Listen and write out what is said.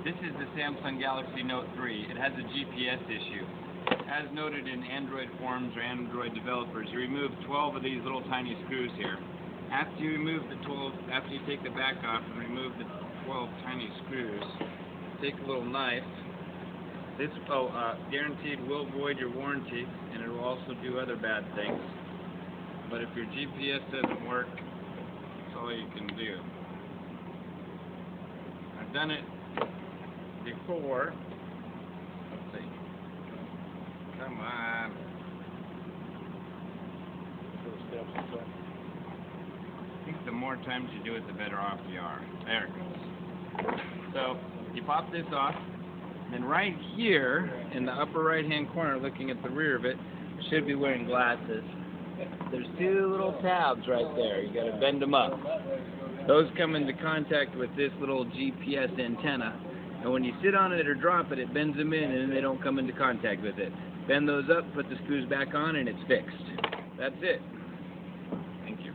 This is the Samsung Galaxy Note 3. It has a GPS issue. As noted in Android forums or Android developers, you remove 12 of these little tiny screws here. After you remove the 12, after you take the back off and remove the 12 tiny screws, take a little knife. This, oh, uh, guaranteed will void your warranty, and it will also do other bad things. But if your GPS doesn't work, that's all you can do. I've done it before. Let's see. Come on. I think the more times you do it, the better off you are. There it goes. So, you pop this off, and right here, in the upper right-hand corner, looking at the rear of it, you should be wearing glasses. There's two little tabs right there. You gotta bend them up. Those come into contact with this little GPS antenna. And when you sit on it or drop it, it bends them in and they don't come into contact with it. Bend those up, put the screws back on, and it's fixed. That's it. Thank you.